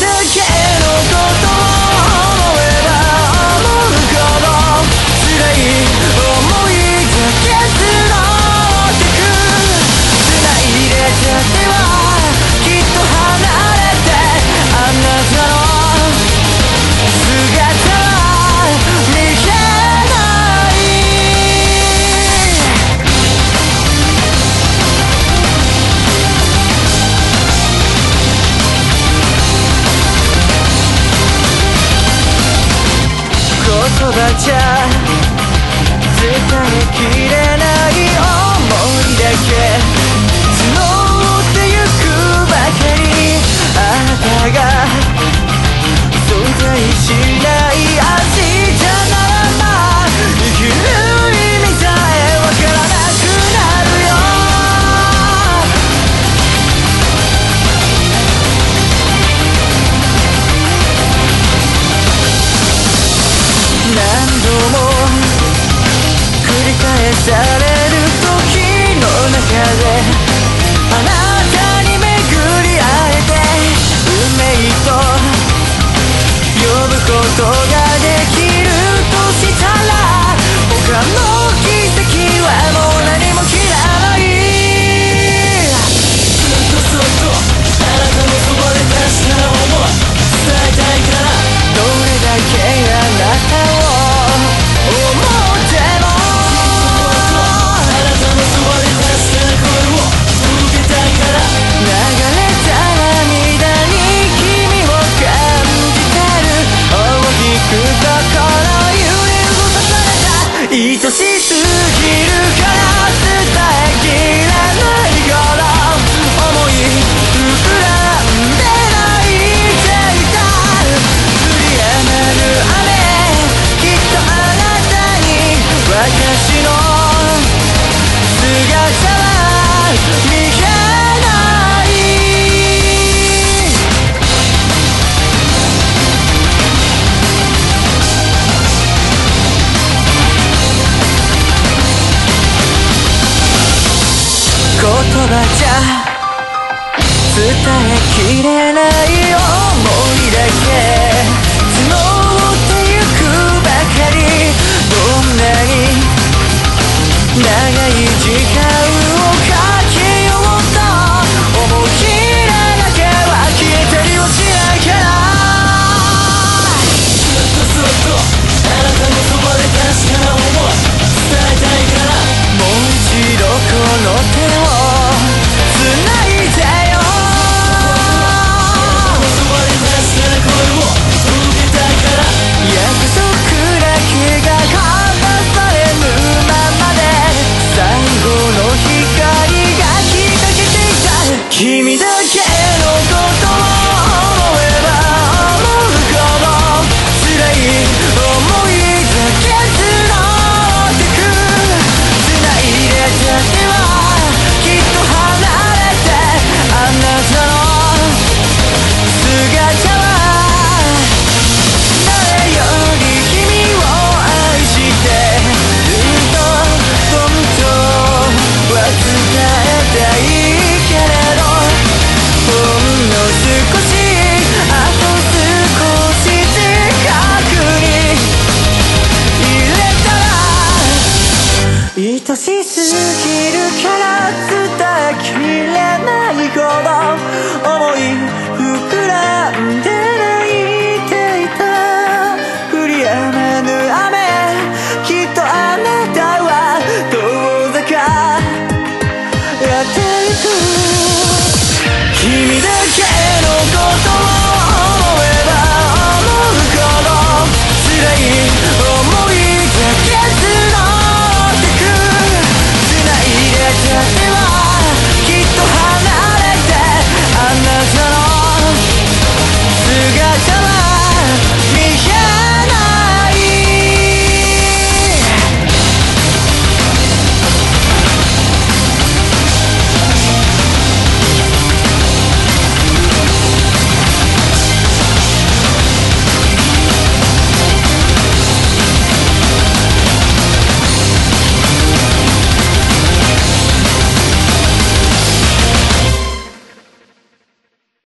だけのこと一朝西施。君だけしすぎるから伝えきれないほど思い膨らんで泣いていた降りやまぬ雨きっとあなたはどうだかやっていく君だけ